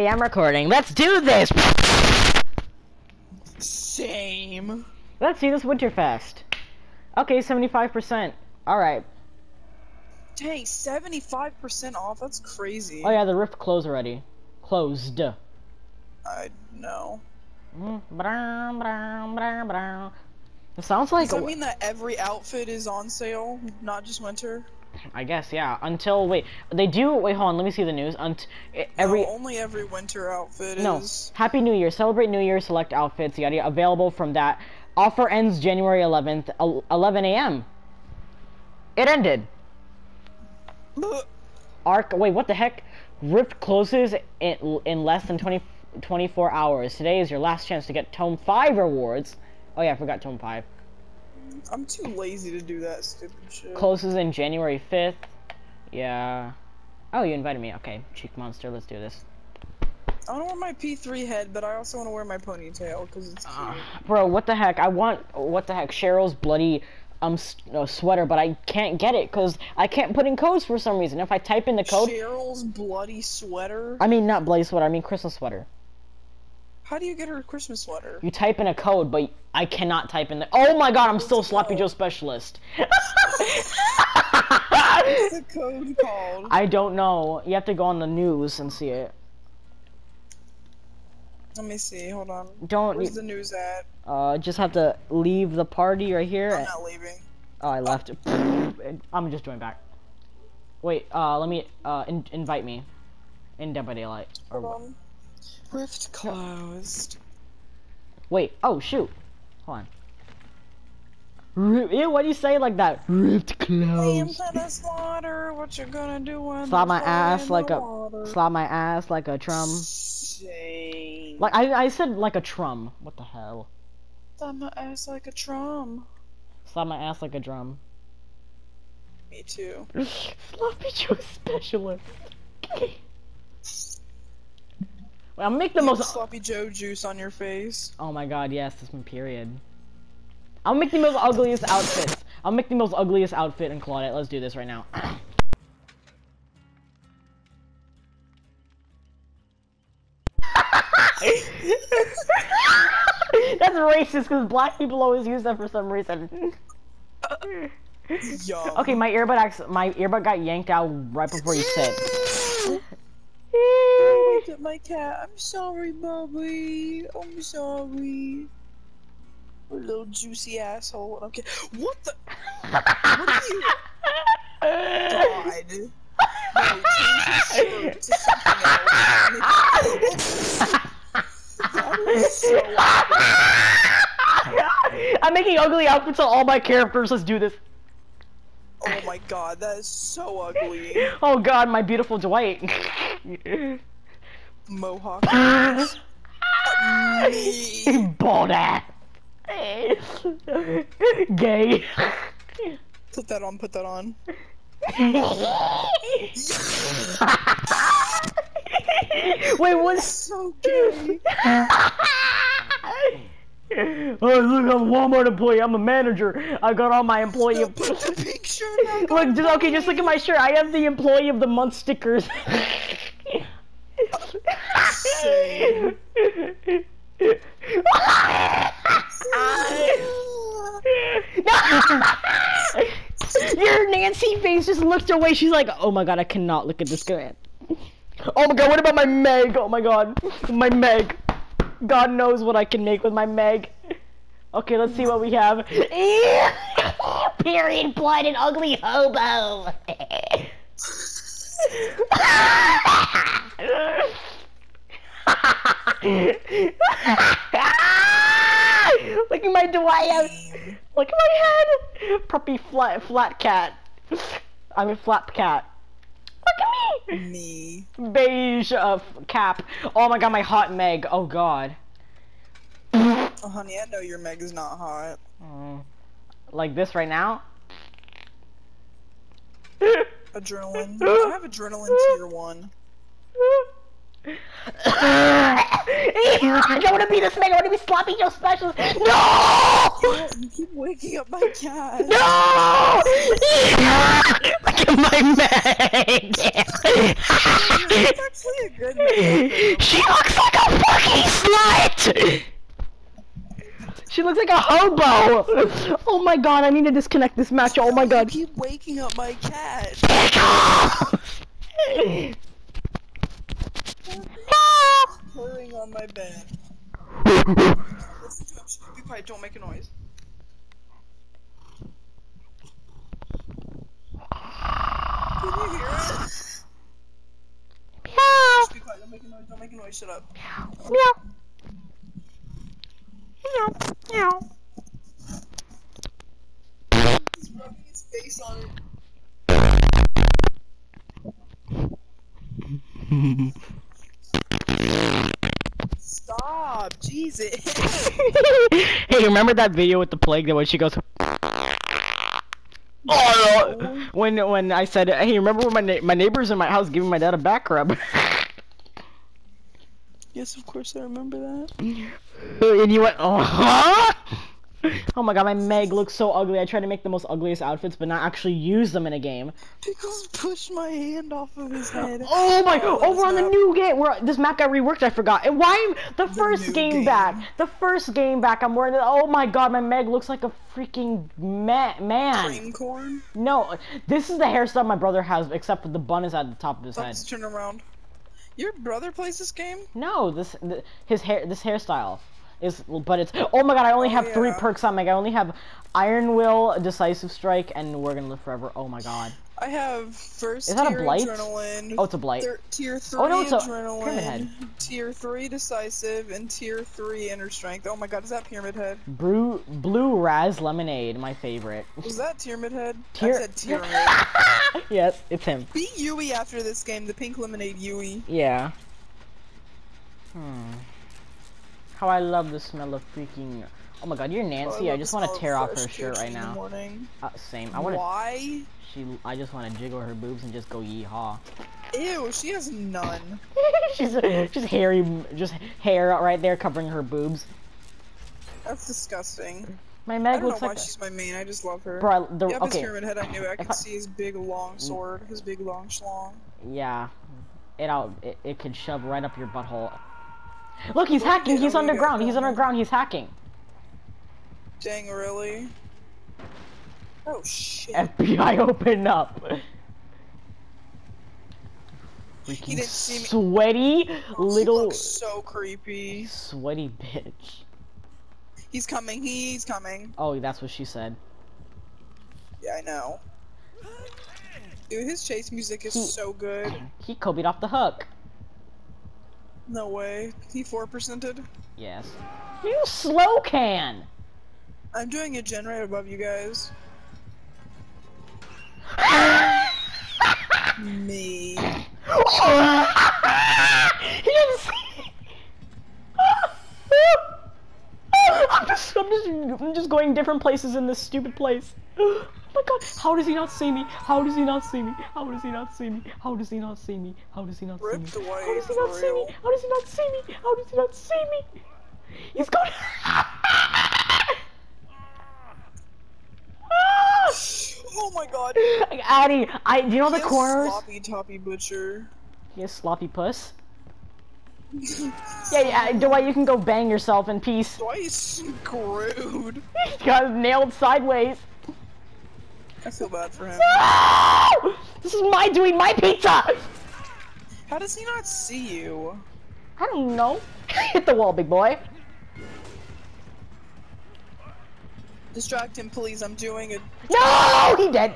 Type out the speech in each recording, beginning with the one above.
Hey, I'm recording. Let's do this! Same. Let's see this Winterfest. Okay, 75%. Alright. Dang, 75% off? That's crazy. Oh yeah, the rift closed already. Closed. I know. Mm. It sounds like... Does that mean that every outfit is on sale, not just winter? I guess, yeah. Until, wait, they do, wait, hold on, let me see the news. Unt every... No, only every winter outfit no. is... Happy New Year. Celebrate New Year, select outfits, yada, yada, available from that. Offer ends January 11th, 11 a.m. It ended. Arc, wait, what the heck? Rift closes in, in less than 20, 24 hours. Today is your last chance to get Tome 5 rewards. Oh yeah, I forgot Tome 5. I'm too lazy to do that stupid shit. Closes in January 5th. Yeah. Oh, you invited me. Okay, Cheek Monster, let's do this. I want to wear my P3 head, but I also want to wear my ponytail, because it's cute. Uh, bro, what the heck? I want, what the heck, Cheryl's bloody um no, sweater, but I can't get it because I can't put in codes for some reason. If I type in the code, Cheryl's bloody sweater. I mean, not bloody sweater. I mean Christmas sweater. How do you get her Christmas sweater? You type in a code, but I cannot type in the. Oh my God! I'm still Sloppy Joe specialist. What's the code called? I don't know. You have to go on the news and see it. Let me see. Hold on. Don't. Where's the news at? Uh, just have to leave the party right here. I'm not leaving. Oh, I left. I'm just joining back. Wait. Uh, let me. Uh, in invite me. In Dead by Daylight. Hold on. Rift closed. Wait, oh shoot. Hold on. yeah, what do you say like that? Rift closed. the slaughter. What you gonna do when slap my ass like a water? slap my ass like a trum. Shame. Like I I said like a trum. What the hell? Slap my ass like a drum. Slap my ass like a drum. Me too. Sloppy Joe specialist. I'll make the most sloppy Joe juice on your face. Oh my god, yes, this one period. I'll make the most ugliest outfits. I'll make the most ugliest outfit in Claudette. Let's do this right now. That's racist because black people always use that for some reason. Okay, my earbud my earbud got yanked out right before you said. At my cat. I'm sorry, Bobby. I'm sorry. A little juicy asshole. Okay. What the? what are you? God. No, change to something else. so I'm making ugly outfits on all my characters. Let's do this. Oh my god, that is so ugly. Oh god, my beautiful Dwight. Mohawk. Bald ass. Gay. Put that on, put that on. Wait, what's So gay. Oh, look, I'm a Walmart employee. I'm a manager. I got all my employee. Put the shirt Look, just, okay, just look at my shirt. I have the employee of the month stickers. Your Nancy face just looked away. She's like, oh my god, I cannot look at this guy. Oh my god, what about my Meg? Oh my god, my Meg. God knows what I can make with my Meg. Okay, let's see what we have. Period blood and ugly hobo. Look at my Dwight. Look at my head. Puppy flat flat cat. I'm a flap cat. Look at me. Me. Beige uh, cap. Oh my god, my hot Meg. Oh god. Oh honey, I know your Meg is not hot. Mm. Like this right now? Adrenaline. I have adrenaline tier one. I don't want to be this man. I want to be Sloppy Joe Specialist. No! You keep waking up my cat. No! Look at my man. That's actually a good name. she looks like a fucking slut! She looks like a hobo! Oh my god, I need to disconnect this match. Oh my god. Keep waking up my cat. Purring on my bed. Listen to him. Be quiet. Don't make a noise. Can you hear it? Meow! Be quiet. Don't make a noise. Don't make a noise. Shut up. Meow. Meow. Meow. meow. He's rubbing his face on it. Stop! Jesus! hey, remember that video with the plague that when she goes Oh no. when when I said hey remember when my na- my neighbors in my house giving my dad a back rub yes, of course I remember that. And you went oh huh? oh my god my Meg looks so ugly I try to make the most ugliest outfits but not actually use them in a game Pickles pushed my hand off of his head. Oh my! Oh, over on the new game where this map got reworked, I forgot. And why the first game, game. back? The first game back. I'm wearing. it. Oh my god, my Meg looks like a freaking ma- man. Cream corn. No, this is the hairstyle my brother has, except for the bun is at the top of his head. Let's turn around. Your brother plays this game? No, this th- his hair this hairstyle is, but it's. Oh my god, I only Oh, have three perks on Meg. I only have Iron Will, Decisive Strike, and We're gonna live forever. Oh my god. I have first Is that a tier blight? adrenaline. Oh, it's a blight. tier three Oh, no, it's a adrenaline. pyramid head. Tier three decisive and tier three inner strength. Oh my god, is that pyramid head? Blue Blue Raz Lemonade, my favorite. Was that pyramid head? Tier- I said pyramid. yes, it's him. Be Yui after this game. The pink lemonade Yui. Yeah. Hmm. How I love the smell of freaking. Oh my god, you're Nancy. I, love just want to tear off her shirt right now. Uh, same. I want to. Why? She. I just want to jiggle her boobs and just go yeehaw. Ew, she has none. she's just hairy, just hair right there covering her boobs. That's disgusting. My Meg I don't know looks why like. she's my main. I just love her. Bro, the, Yep, his okay. pyramid head. I knew. it. I could I- see his big long sword, his big long schlong. Yeah. It out. It, it could shove right up your butthole. Look, he's hacking. He's underground. He's underground. He's hacking. Dang, really? Oh shit. FBI, open up. Freaking didn't see me. sweaty little looks so creepy. sweaty bitch. He's coming. He's coming. Oh, that's what she said. Yeah, I know. Dude, his chase music is He- so good. He Kobe'd off the hook. No way. He four percented. Yes. You slow can. I'm doing a generator above you guys. Me. see. I'm just, I'm just, I'm just going different places in this stupid place. My god, how does he not see me? How does he not see me? How does he not see me? How does he not see me? How does he not see me? How does he not see me? How does he not see me? How does he not see me? He's going. Oh my god. Addy, I, do you know the He corners? Sloppy toppy butcher. He has sloppy puss. Yeah, yeah, uh, Dwight, you can go bang yourself in peace. Dwight screwed. He got nailed sideways. I feel bad for him. No! This is my doing my pizza! How does he not see you? I don't know. Hit the wall, big boy. Distract him, please. I'm doing it. No! He dead.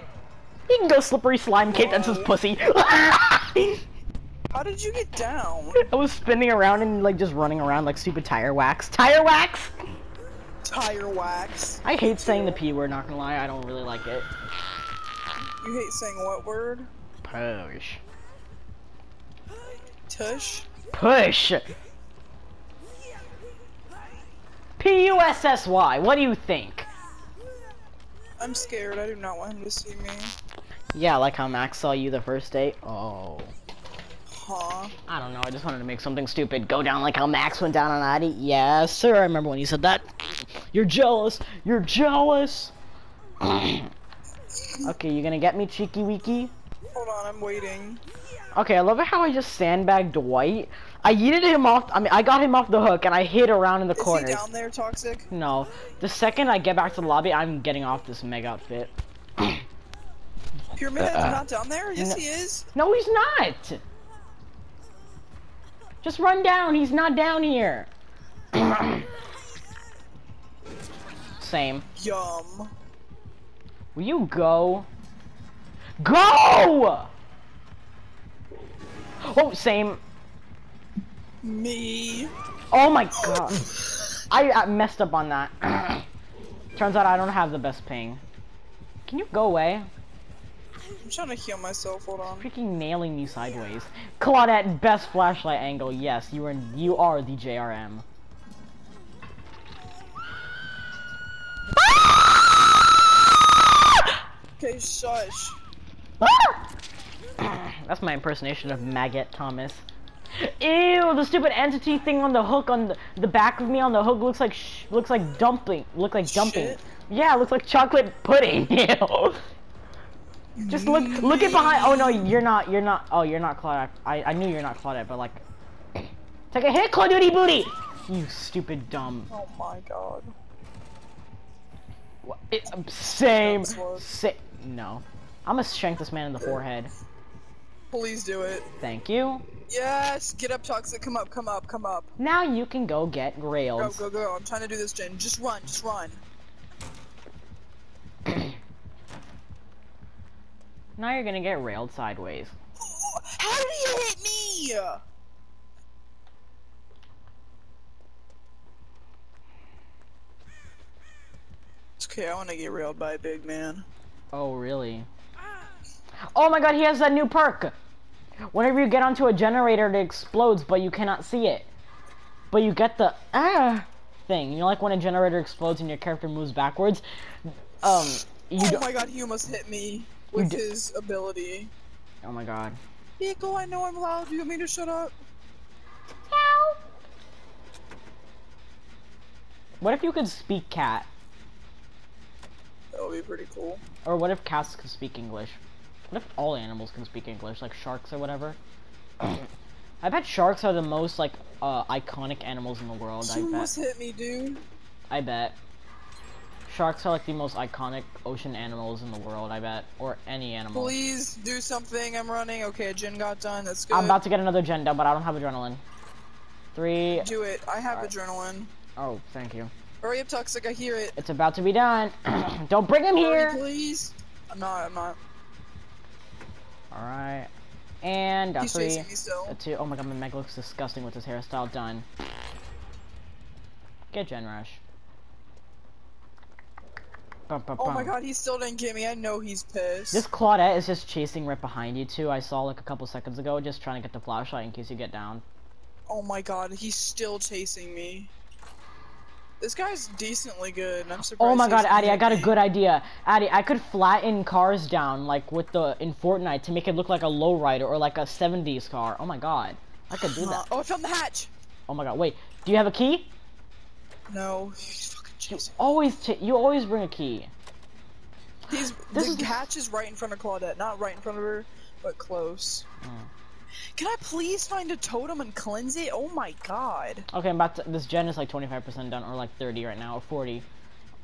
He can go slippery slime cake, that's his pussy. How did you get down? I was spinning around and like just running around like stupid tire wax. Tire wax! Tire wax. I hate saying the P word, not gonna lie, I don't really like it. You hate saying what word? Push. Tush? Push! P-U-S-S-Y, what do you think? I'm scared. I do not want him to see me. Yeah, like how Max saw you the first date. Oh. Huh? I don't know, I just wanted to make something stupid go down like how Max went down on Addy. Yes, sir, I remember when you said that. You're jealous. You're jealous. okay, you're gonna get me, Cheeky Weeky? Hold on, I'm waiting. Okay, I love it how I just sandbagged Dwight. I yeeted him off. I mean, I got him off the hook and I hid around in the Is corners. he down there, Toxic? No, the second I get back to the lobby, I'm getting off this meg outfit. Pyramid Head's uh-uh. not down there? Yes, No. he is. No, he's not. Just run down. He's not down here. Same. Yum. Will you go? Go! Oh, same. Me. Oh my god. I, I messed up on that. Turns out I don't have the best ping. Can you go away? I'm trying to heal myself. Hold on. Freaking nailing me sideways. Claudette, best flashlight angle. Yes, you are you are the JRM. Shush. That's my impersonation of Maggot Thomas. Ew, the stupid entity thing on the hook on the, the back of me on the hook looks like sh looks like dumpling. Look like dumping. Shit. Yeah, looks like chocolate pudding. Ew. Just look look at behind. Oh no, you're not. You're not. Oh, you're not Claudette. I I knew you're not Claudette, but like, take a hit, Claudette booty. You stupid dumb. Oh my god. What? It, um, same. That's what- Sa no. I'm gonna shank this man in the forehead. Please do it. Thank you. Yes. Get up, Toxic. Come up. Come up. Come up. Now you can go get railed. go, go. go. I'm trying to do this, Jen. Just run. Just run. Now you're gonna get railed sideways. How did you hit me? It's okay. I want to get railed by a big man. Oh, really? Oh my god, he has that new perk! Whenever you get onto a generator, it explodes, but you cannot see it. But you get the ah thing. You know, like when a generator explodes and your character moves backwards. Um, you. oh my god, he almost hit me with his ability. oh my god. Pico, I know I'm loud. You want me to shut up? What if you could speak cat? That would be pretty cool. Or what if cats can speak English? What if all animals can speak English, like sharks or whatever? I bet sharks are the most like uh, iconic animals in the world. I You bet. almost hit me, dude. I bet. Sharks are like the most iconic ocean animals in the world. I bet, or any animal. Please do something. I'm running. Okay, a gen got done. That's good. I'm about to get another agenda, but I don't have adrenaline. Three. do it. I have Alright. adrenaline. Oh, thank you. Hurry up, Toxic. I hear it. It's about to be done. don't bring him Hurry, here. please. I'm not. I'm not. All right. And a He's three. chasing me still. A two. Oh my god, my Meg looks disgusting with his hairstyle done. Get Gen Rush. Bum, bum, Oh my god, he still didn't get me. I know he's pissed. This Claudette is just chasing right behind you too. I saw like a couple seconds ago, just trying to get the flashlight in case you get down. Oh my god, he's still chasing me. This guy's decently good. and I'm oh surprised. Oh my god, Addy, I got a good idea. Addy, I could flatten cars down like with the in Fortnite to make it look like a lowrider or like a 70s car. Oh my god. I could do that. oh, I found the hatch. Oh my god, wait. Do you have a key? No, You always you always bring a key. He's This the is- hatch is right in front of Claudette, not right in front of her, but close. Oh. Can I please find a totem and cleanse it? Oh my god. Okay, I'm about to this gen is like 25% done or like 30 right now or 40.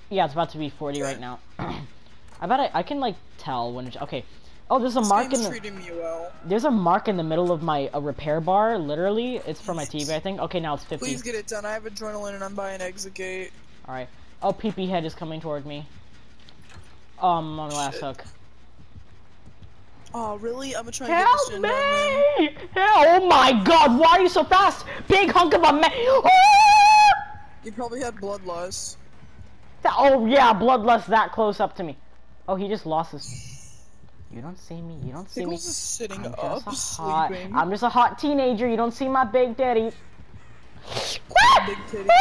Yeah, it's about to be 40 right now. I bet I, I can like tell when it's okay. Oh, there's a This mark in the treating me well. There's a mark in the middle of my a repair bar, literally. It's for my TV, I think. Okay, now it's 50. Please get it done. I have adrenaline and I'm buying exit gate. Alright. Oh, PP head is coming toward me. Um, on the last Shit. hook. Oh, really? I'm gonna try and get Help this gen me! Help! Oh my god, why are you so fast? Big hunk of a man! You probably had bloodlust. Oh yeah, bloodlust that close up to me. Oh, he just lost his... You don't see me, you don't see me. Pickles is sitting I'm up, just a hot... sleeping. I'm just a hot teenager, you don't see my big daddy. Big titty.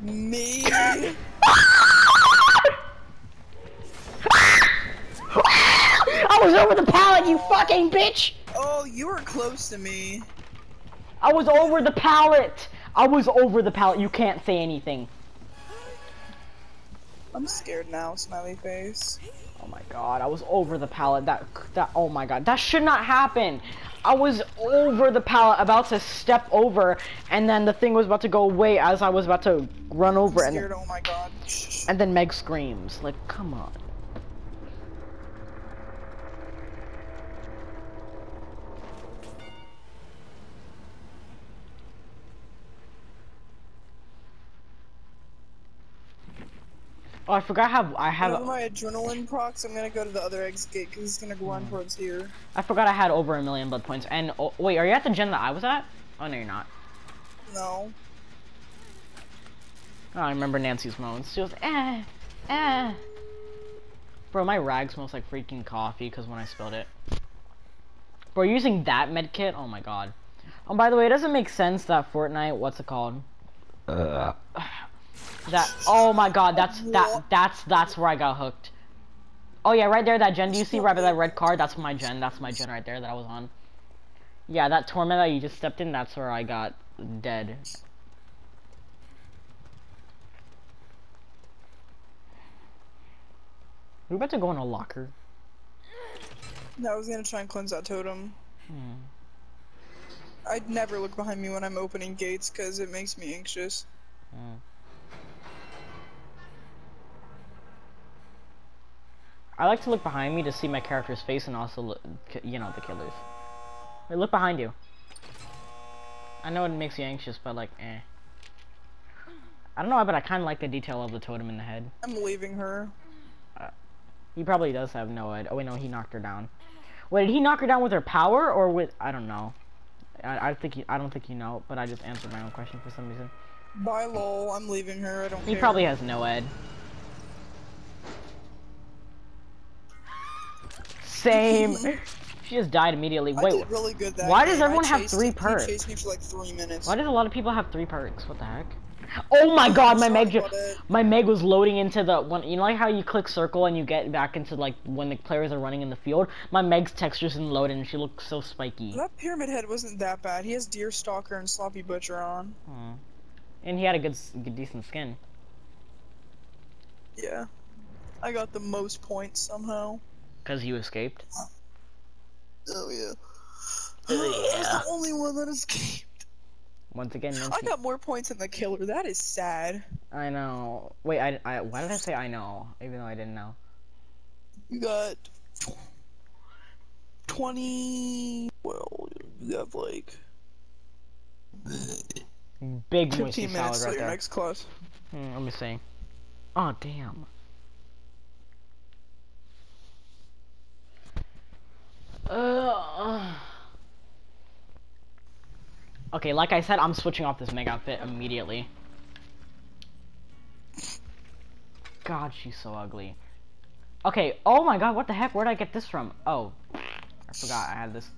Me. was over the pallet, you fucking bitch! Oh, you were close to me. I was over the pallet! I was over the pallet, you can't say anything. I'm scared now, smiley face. Oh my god, I was over the pallet. That that oh my god, that should not happen. I was over the pallet, about to step over, and then the thing was about to go away as I was about to run over, I'm and scared. Oh my god. And then Meg screams. Like, come on. Oh, I forgot how I Have have. my adrenaline procs. I'm gonna go to the other exit gate because it's gonna go Hmm. on towards here. I forgot I had over a million blood points. And oh, wait, are you at the gen that I was at? Oh no, you're not. No. Oh, I remember Nancy's moans. She was eh, eh. Bro, my rag smells like freaking coffee because when I spilled it. Bro, using that med kit? Oh my god. Oh, by the way, it doesn't make sense that Fortnite. What's it called? that. Oh my god, that's that. That's that's where I got hooked. Oh yeah, right there, that gen. Do you see right by that red card? That's my gen. That's my gen right there that I was on. Yeah, that torment that you just stepped in. That's where I got dead. We're about to go in a locker. No, I was gonna try and cleanse that totem. Hmm. I'd never look behind me when I'm opening gates because it makes me anxious. Hmm. I like to look behind me to see my character's face and also, look, you know, the killers. Hey, look behind you. I know it makes you anxious, but like, eh. I don't know, but I kind of like the detail of the totem in the head. I'm leaving her. He probably does have no head. Oh wait, no, he knocked her down. Wait, did he knock her down with her power or with? I don't know. I, I think you, I don't think you know, but I just answered my own question for some reason. Bye, lol. I'm leaving her. I don't He care. probably has no head. Same. she just died immediately. I Wait, did really good that why does game. I everyone have three him- perks? He chased me for like three minutes. why does a lot of people have three perks? What the heck? Oh my god, my Meg, ju- my Meg was loading into the one. You know, like how you click circle and you get back into like when the players are running in the field. My Meg's textures didn't load and she looks so spiky. That pyramid head wasn't that bad. He has deer stalker and sloppy butcher on. Aw. And he had a good, good decent skin. Yeah. I got the most points somehow. Cause you escaped. Oh yeah. Oh, I was the only one that escaped. Once again, I got more points than the killer. That is sad. I know. Wait, I, I, why did I say I know? Even though I didn't know. You got twenty. Well, you have like Big fifteen minutes till right your there. next class. Hmm, let me see. Oh damn. Uh, okay, like I said, I'm switching off this mega outfit immediately. God, she's so ugly. Okay, oh my god, what the heck? Where'd I get this from? Oh, I forgot I had this.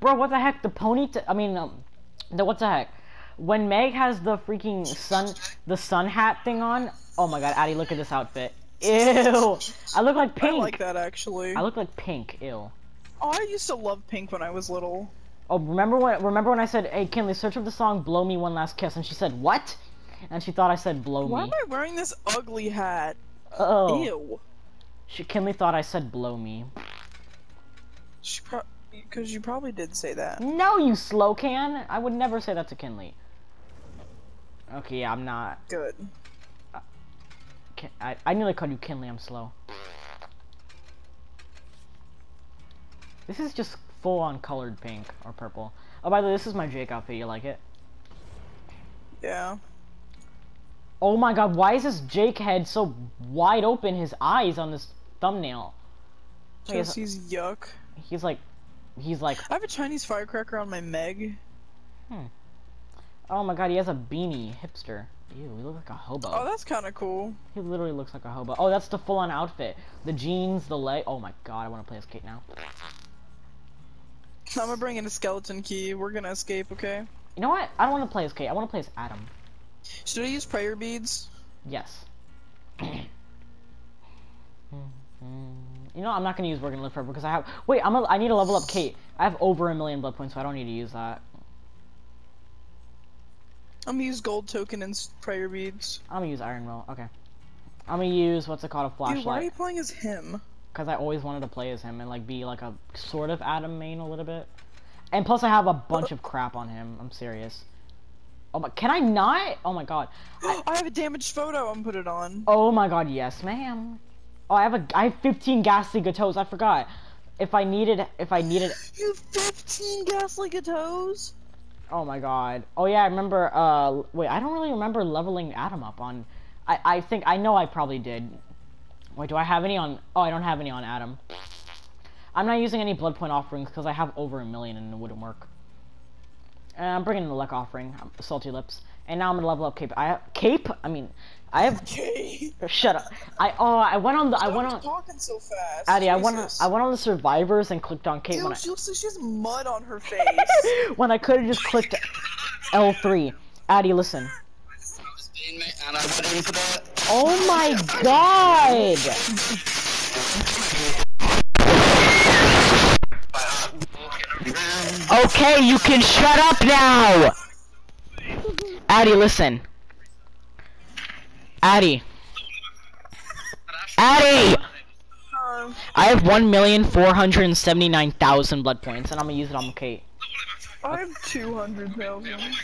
Bro, what the heck? The pony, I mean, um, the what the heck? When Meg has the freaking sun, the sun hat thing on. Oh my god, Addy, look at this outfit. Ew, I look like pink! I like that actually. I look like pink. Ew. Oh, I used to love pink when I was little. Oh, remember when? Remember when I said, "Hey, Kinley, search up the song "Blow Me One Last Kiss," and she said, "What?" And she thought I said "Blow Why me." Why am I wearing this ugly hat? Oh, Ew. she Kinley thought I said "Blow me." She pro- because you probably did say that. No, you slow can. I would never say that to Kinley. Okay, yeah, I'm not. Good. Uh, Kin- I I nearly called you Kinley. I'm slow. This is just full on colored pink or purple. Oh, by the way, this is my Jake outfit. You like it? Yeah. Oh my god, why is this Jake head so wide open, his eyes on this thumbnail? Is- Chelsea's yuck. he's like, he's like, I have a Chinese firecracker on my Meg. Hmm. oh my god, he has a beanie, hipster. Ew, he looks like a hobo. Oh, that's kind of cool. He literally looks like a hobo. Oh, that's the full-on outfit. The jeans, the leg. Oh my god, I want to play as Kate now. I'm gonna bring in a skeleton key. We're gonna escape, okay? You know what? I don't want to play as Kate. I want to play as Adam. Should I use prayer beads? Yes. You know, I'm not gonna use We're Gonna Live Forever because I have. Wait, I'm. A, I need to level up Kate. I have over a million blood points, so I don't need to use that. I'm gonna use gold token and prayer beads. I'm gonna use Iron Will. Okay. I'm gonna use what's it called a flashlight. Dude, why are you playing as him? Because I always wanted to play as him and like be like a sort of Adam main a little bit. And plus, I have a bunch of crap on him. I'm serious. Oh my, can I not? Oh my god. I, I have a damaged photo. I'm put it on. oh my god, yes, ma'am. Oh, I have a, I have 15 ghastly gateaux. I forgot. If I needed, if I needed, You have 15 ghastly gateaux? oh my god. Oh yeah, I remember. Uh, wait, I don't really remember leveling Adam up on. I, I think I know I probably did. Wait, do I have any on? Oh, I don't have any on Adam. I'm not using any blood point offerings because I have over a million and it wouldn't work. And I'm bringing in the luck offering, um, salty lips, and now I'm gonna level up Kate. I have Kate. I mean, I have. Okay. Shut up. I oh I went on the I went on. talking so fast. Addy, I went on, I went on the survivors and clicked on Kate Dude, when I, she looks like she has mud on her face. when I could have just clicked L3. Addy, listen. Oh my god! Okay, you can shut up now! Addy, listen. Addy. Addy! I have 1,479,000 blood points, and I'm gonna use it on Kate. I have 200,000.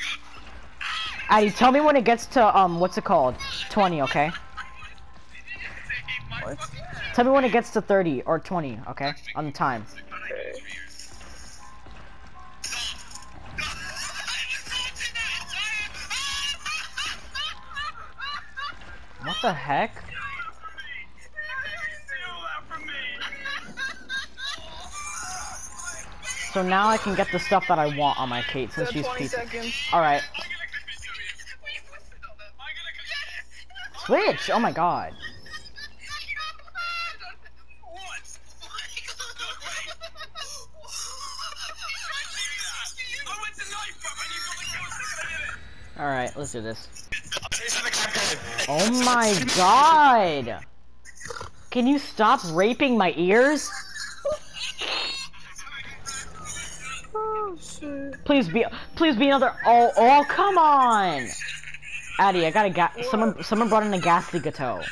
Addy, tell me when it gets to, um, what's it called? 20, okay? What? Tell me when it gets to 30 or 20, okay? On the time. Okay. What the heck? So now I can get the stuff that I want on my Kate since she's 20 pizza. Alright. Switch! Oh my god. Alright, let's do this. Oh my god! Can you stop raping my ears? Oh. Please be, please be another. Oh, oh, come on! Addy, I got a ga- someone, someone brought in a ghastly gateau.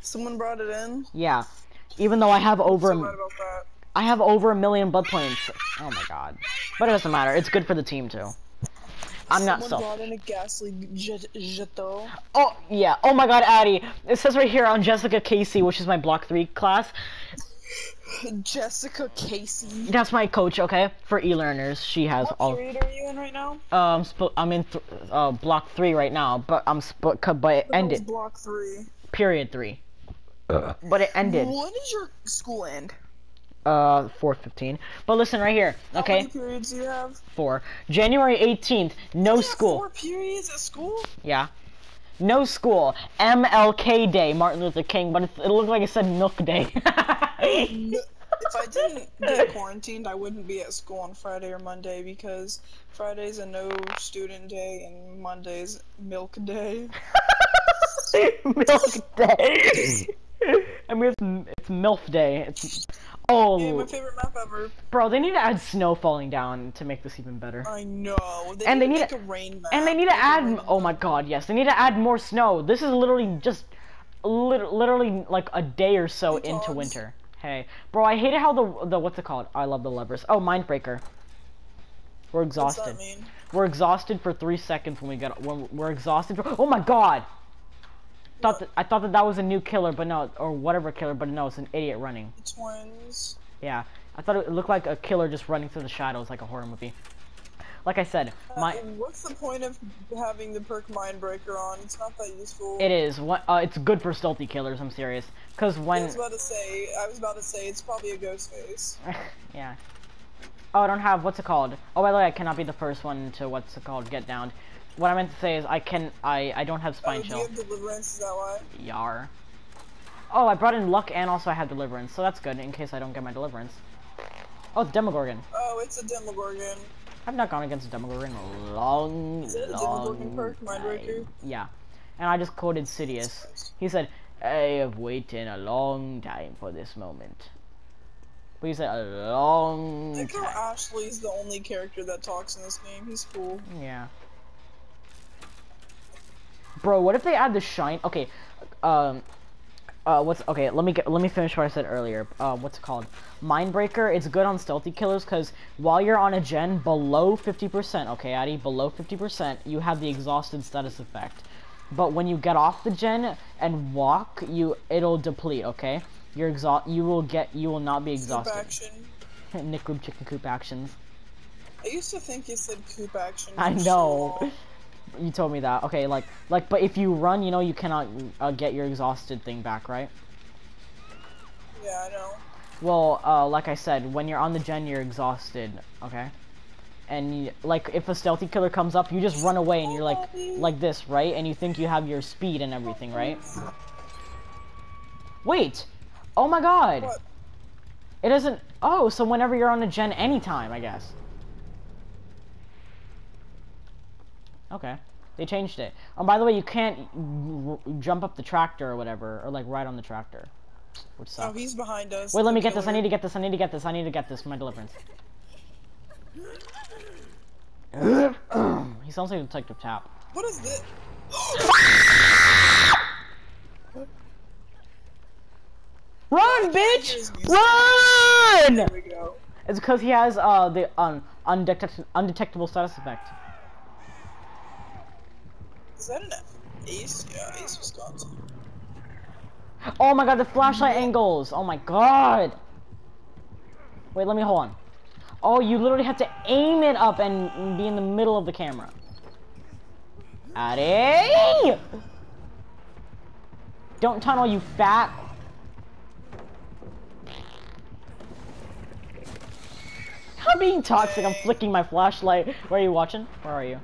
Someone brought it in. Yeah, even though I have over, So a- mad about that. I have over a million blood points. Oh my god! But it doesn't matter. It's good for the team too. I'm not Someone so. brought in a ghastly jet. Oh yeah. Oh my god, Addy. It says right here on Jessica Casey, which is my block three class. Jessica Casey. That's my coach, okay, for e-learners. She has What all. period are you in right now? Um, sp- I'm in th- uh, block three right now, but I'm sp- but it That ended. Block three. Period three. But it ended. When does your school end? Uh, four fifteen. But listen right here, okay? How many periods do you have? Four. January eighteenth. No You have school. Four periods at school? Yeah. No school. MLK Day, Martin Luther King, but it, it looked like it said Milk Day. if I didn't get quarantined, I wouldn't be at school on Friday or Monday because Friday's a no student day and Monday's milk day. Milk Day. I mean, it's, it's MILF Day. It's oh, Yeah, my favorite map ever. bro, they need to add snow falling down to make this even better. I know. They And need they to need a rain map. And they need to add. Oh my god, yes, they need to add more snow. This is literally just, lit- literally like a day or so Hey, into dogs. winter. Hey, bro, I hated how the the what's it called? I love the levers. Oh, Mindbreaker. We're exhausted. We're exhausted for three seconds when we get when we're exhausted. For, oh my god! Thought that, I thought that that was a new killer, but no, or whatever killer, but no, it's an idiot running. The twins. Yeah, I thought it looked like a killer just running through the shadows like a horror movie. Like I said, my Uh, what's the point of having the perk Mindbreaker on? It's not that useful. it is what uh, it's good for stealthy killers. I'm serious, cause when. I was about to say. I was about to say it's probably a ghost face. yeah. Oh, I don't have what's it called? Oh, by the way, I cannot be the first one to what's it called get down. What I meant to say is I can I I don't have Oh, spine do chill. deliverance? Is that why? Yar. Oh, I brought in luck and also I have deliverance, so that's good in case I don't get my deliverance. Oh, Demogorgon. Oh, it's a Demogorgon. I've not gone against a Demogorgon in a long, Is it a long Demogorgon perk, Mindbreaker? time. Yeah. And I just quoted Sidious. He said, I have waited a long time for this moment. But he said a I long think how time. Ashley's the only character that talks in this game. He's cool. Yeah. Bro, what if they add the shine? Okay, um, uh, what's okay? Let me get, let me finish what I said earlier. Uh, what's it called? Mindbreaker. It's good on stealthy killers because while you're on a gen below 50%, okay, Addy, below 50%, you have the exhausted status effect. But when you get off the gen and walk, you it'll deplete. Okay, you're exhaust. You will get. You will not be Coop exhausted. action. Nick Rube chicken coop actions. I used to think you said coop action. I know. You told me that. Okay, like like, but if you run, you know you cannot uh, get your exhausted thing back, right? Yeah, I know. Well, uh, like I said, when you're on the gen, you're exhausted, okay? And, you, like, if a stealthy killer comes up, you just run away and you're like, like this, right? And you think you have your speed and everything, right? Wait! Oh my god! What? It doesn't, oh, so whenever you're on a gen, anytime, I guess. Okay. They changed it. Oh, by the way, you can't jump up the tractor or whatever, or like ride on the tractor. Which Oh, he's behind us. Wait, let me get this. I need to get this. I need to get this. I need to get this for my deliverance. he sounds like Detective Tapp. What is this? Run, bitch! Run! There we go. It's because he has uh the un undetect undetectable status effect. Is that an ace? Yeah, ace Visconti. Oh my god, the flashlight angles! Oh my god! Wait, let me hold on. Oh, you literally have to aim it up and be in the middle of the camera. Addy! Don't tunnel, you fat. I'm being toxic. I'm flicking my flashlight. Where are you watching? Where are you?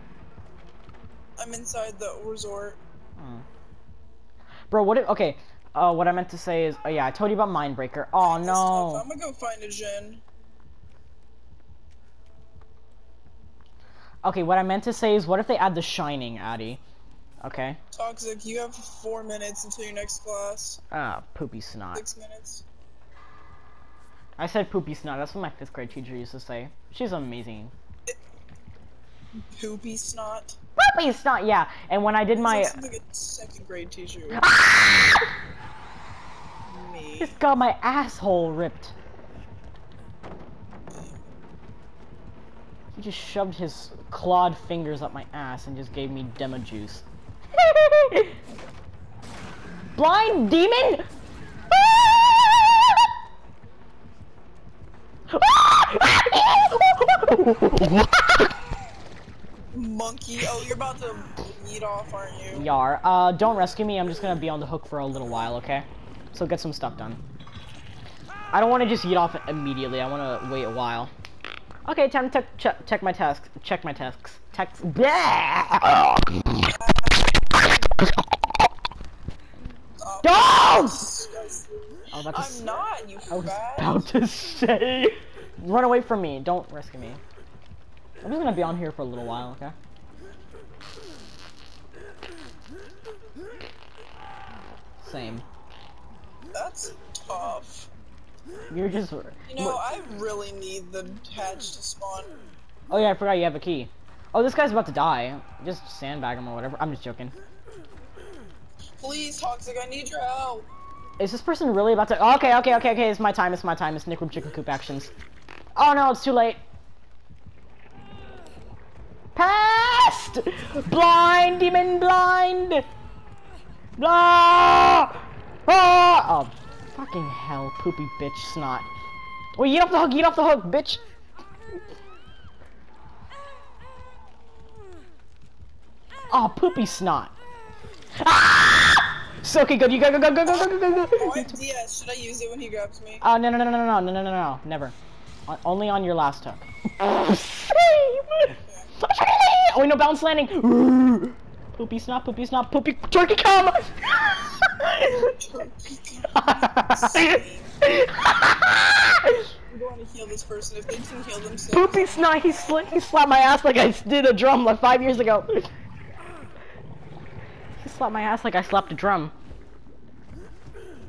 I'm inside the resort. Bro, what if, okay, uh, what I meant to say is, oh yeah, I told you about Mindbreaker. Oh That's tough. no. I'm gonna go find a gen. Okay, what I meant to say is, what if they add The Shining, Addy? Okay. Toxic, you have four minutes until your next class. Ah, poopy snot. Six minutes. I said poopy snot. That's what my fifth grade teacher used to say. She's amazing. Poopy snot. Poopy snot, yeah. And when I did my, Sounds like a second grade teacher. Ah! Me. just got my asshole ripped. He just shoved his clawed fingers up my ass and just gave me demo juice. Blind demon! Ah! Monkey. Oh, you're about to eat off, aren't you? Yar, uh, don't rescue me. I'm just gonna be on the hook for a little while, okay? So get some stuff done. I don't want to just eat off immediately. I want to wait a while. Okay, time to check check my tasks. Check my tasks. Text. Oh, Don't! disgusting. I was about to, s- I'm not, you I was fat. about to say. Run away from me. Don't rescue me. I'm just gonna be on here for a little while, okay? Same. That's tough. You're just. You know, I really need the hatch to spawn. Oh yeah, I forgot you have a key. Oh, this guy's about to die. Just sandbag him or whatever. I'm just joking. Please, Toxic, I need your help. Is this person really about to? Oh, okay, okay, okay, okay. It's my time. It's my time. It's Nick Room Chicken Coop actions. Oh no, it's too late. Past! Blind demon, blind. Blah! Ah! Oh, fucking hell, poopy bitch snot. Wait, eat off the hook. Eat off the hook, bitch. Oh, poopy snot. Ah! So okay, good. You go, go, go, go, go, go, go, go, Oh, go. DS. Should I use it when he grabs me? Oh no no no no no no no no no no never. O- only on your last hook. oh no bounce landing. Poopy snot, poopy snot, poopy turkey come. I'm going to heal this person if they can heal themselves. poopy snot. He sla he slapped my ass like I did a drum like five years ago. He slapped my ass like I slapped a drum.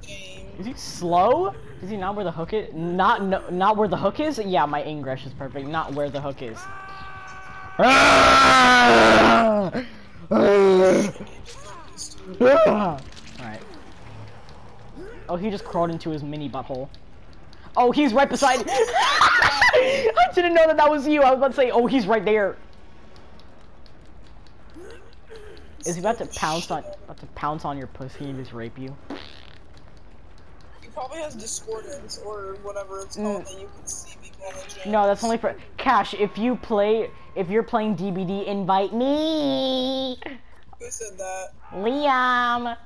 Game. Is he slow? Does he not where the hook is? Not no, not where the hook is? Yeah, my English is perfect. Not where the hook is. Alright. Oh, he just crawled into his mini butthole. Oh, he's right beside. I didn't know that that was you. I was about to say, oh, he's right there. Is he about to pounce on, about to pounce on your pussy and just rape you? He probably has discordance or whatever it's mm. called that you can see people in the gym. No, that's only for Cash. If you play, if you're playing DBD, invite me, Who said that? Liam.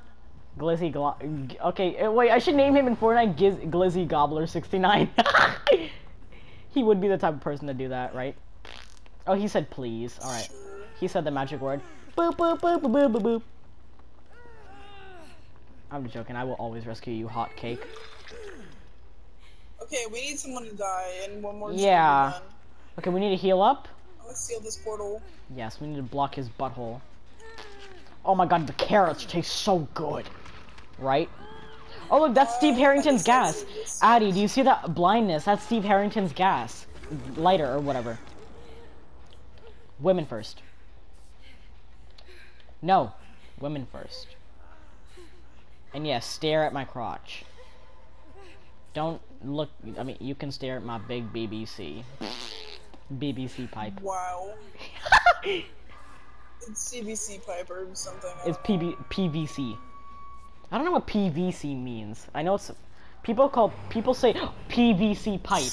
Glizzy Glo- Okay, uh, wait. I should name him in Fortnite Giz- Glizzy Gobbler 69. he would be the type of person to do that, right? Oh, he said please. All right. He said the magic word. Boop boop boop boop boop boop boop. I'm joking. I will always rescue you, hot cake. Okay, we need someone to die and one more. Yeah. to be done. Okay, we need to heal up. Let's seal this portal. Yes, we need to block his butthole. Oh my god, the carrots taste so good. Right? Oh look, that's Steve uh, Harrington's gas. Addy, do you see that blindness? That's Steve Harrington's gas. Lighter or whatever. Women first. No. Women first. And yes, stare at my crotch. Don't look, I mean, you can stare at my big BBC. BBC pipe. Wow. It's CBC pipe or something. It's. PB PVC. I don't know what PVC means. I know it's people call people say PVC pipe.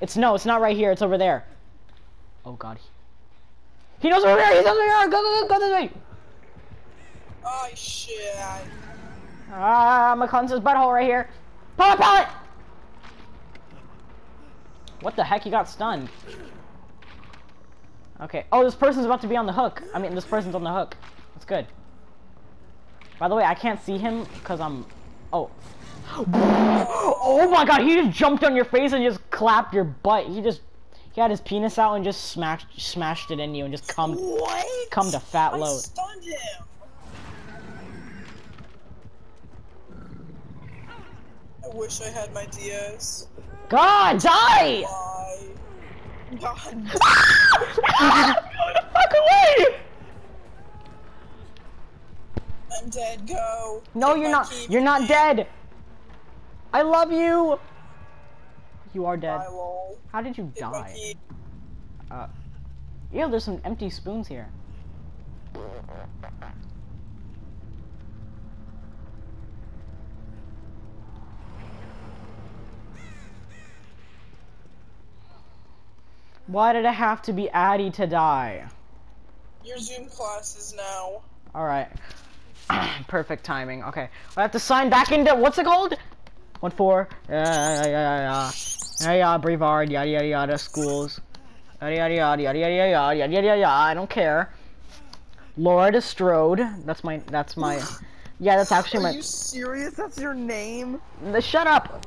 It's no, it's not right here. It's over there. Oh God. He knows over there. He's over there. Go go go go this way. Oh shit. Ah, McConson's butthole right here. Pallet pallet. What the heck? He got stunned. Okay. Oh, this person's about to be on the hook. I mean, this person's on the hook. That's good. By the way, I can't see him because I'm. Oh. Oh my god, he just jumped on your face and just clapped your butt. He just. He had his penis out and just smashed smashed it in you and just come come to fat I load. stunned him. I wish I had my DS. God, die! God. Go the fuck away! I'm dead. Go. No, you're not. You're not dead. I love you. You are dead. How did you die? Uh, ew, there's some empty spoons here. Why did it have to be Addy to die? Your Zoom class is now. Alright. Perfect timing. Okay. I have to sign back into what's it called? One four. Yeah, yeah, yeah, yeah. Yeah, yeah, Brevard, yada yada yada, schools. Yada yada yada yada yada yada yada yada yada yada. I don't care. Laura Destrode. That's my. That's my. Yeah, that's actually Are my. Are you serious? That's your name? The, shut up.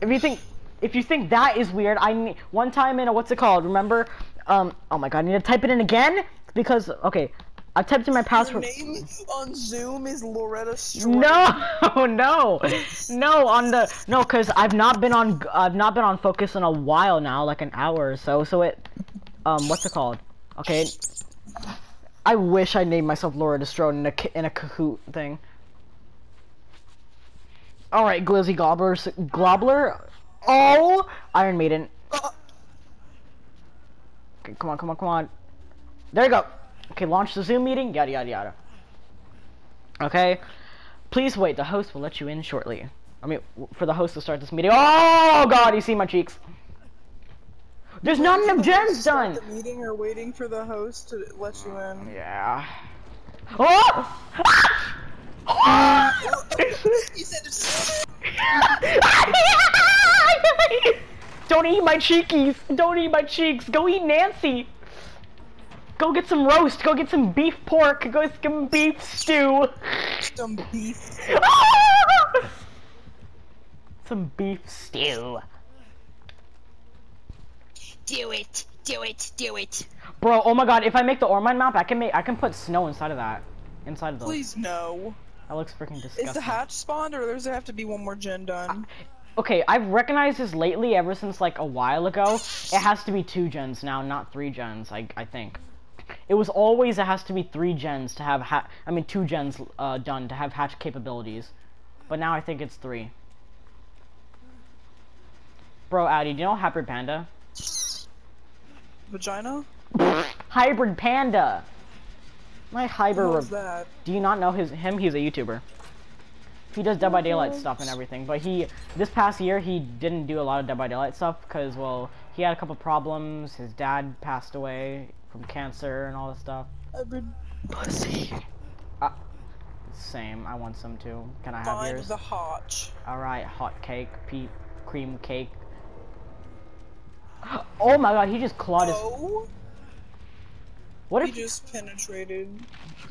If you think, if you think that is weird, I ne- one time in a what's it called? Remember? Um. Oh my god, I need to type it in again because okay, I typed in my Your password. name on Zoom is Loretta Strode. No, no, no. On the no, cause I've not been on. I've not been on focus in a while now, like an hour or so. So it, um, what's it called? Okay. I wish I named myself Laura Destrode in a in a Kahoot thing. All right, Glizzy Gobbler, Globler. Oh, Iron Maiden. Okay, come on, come on, come on. There you go. Okay, launch the Zoom meeting. Yada yada yada. Okay. Please wait. The host will let you in shortly. I mean, for the host to start this meeting. Oh God, you see my cheeks. There's not enough start done. The meeting or waiting for the host to let you in. Yeah. Oh! you said Don't eat my cheekies. Don't eat my cheeks. Go eat Nancy. Go get some roast. Go get some beef pork. Go get some beef stew. some beef. some beef stew. Do it, do it, do it. Bro, oh my god, if I make the Ormond map, I can make I can put snow inside of that. Inside of those. Please no. That looks freaking disgusting. Is the hatch spawned or does there have to be one more gen done? Okay, I've recognized this lately ever since like a while ago. It has to be two gens now, not three gens, I I think. It was always it has to be three gens to have ha I mean two gens uh, done to have hatch capabilities. But now I think it's three. Bro, Addy, do you know Hybrid Panda? Vagina? Hybrid Panda! My hybrid. That? Do you not know his him? He's a YouTuber. He does Dead by Daylight stuff and everything, but he this past year he didn't do a lot of Dead by Daylight stuff because well he had a couple problems. His dad passed away from cancer and all this stuff. I've been pussy. Uh, same. I want some too. Can I have Find yours? the hotch. All right, hot cake, pe- cream cake. Oh my god, he just clawed his. Oh, What he if just penetrated.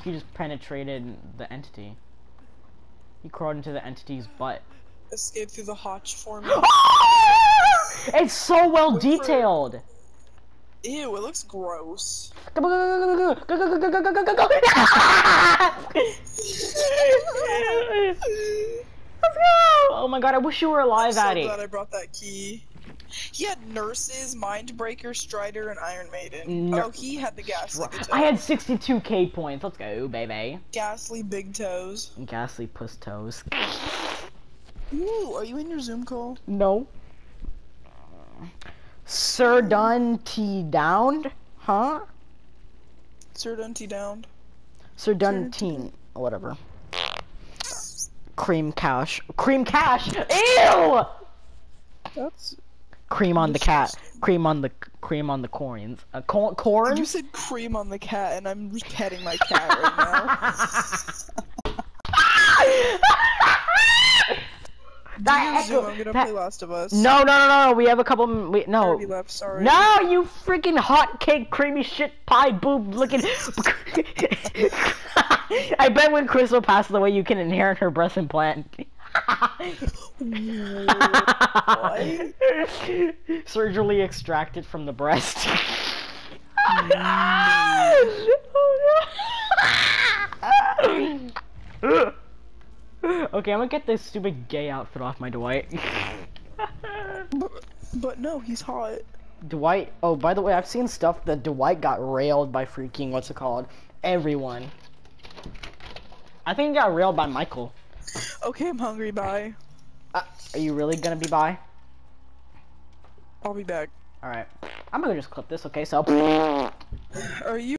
he just penetrated the entity? He crawled into the entity's butt. Escape through the hotch for me. it's so well Wait for detailed. Ew, it looks gross. Go, go, go, go, go, go, go, go, go, go, go, go, go. Let's go! Oh my god, I wish you were alive, I'm so Addy. glad I brought that key. He had nurses, Mindbreaker, Stridor, and Iron Maiden. Nur- oh, he had the ghastly. Big I had 62k points. Let's go, baby. ghastly big toes. Ghastly puss toes. Ooh, are you in your Zoom call? No. Sir Dunty downed? Huh? Sir Dunty downed. Sir Duntine. Whatever. Cream cash. Cream cash! Ew! That's. Cream on the cat. Cream on the cream on the coins. Uh, cor- corn? You said cream on the cat, and I'm petting my cat right now. that echo- I'm gonna that- play Last of Us. No, no, no, no, no. We have a couple. We, no. Left, sorry. No, you freaking hot cake, creamy shit pie boob looking. I bet when Crystal passes away, you can inherit her breast implant. Surgically extracted from the breast. okay, I'm gonna get this stupid gay outfit off my Dwight. But, but no, he's hot. Dwight. Oh, by the way, I've seen stuff that Dwight got railed by freaking what's it called? Everyone. I think he got railed by Michael. Okay, I'm hungry. Bye. Uh, are you really gonna be by? I'll be back. All right. I'm gonna just clip this. Okay, so. Are you?